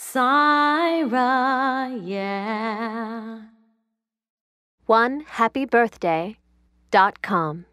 Syra, yeah. One happy birthday dot com.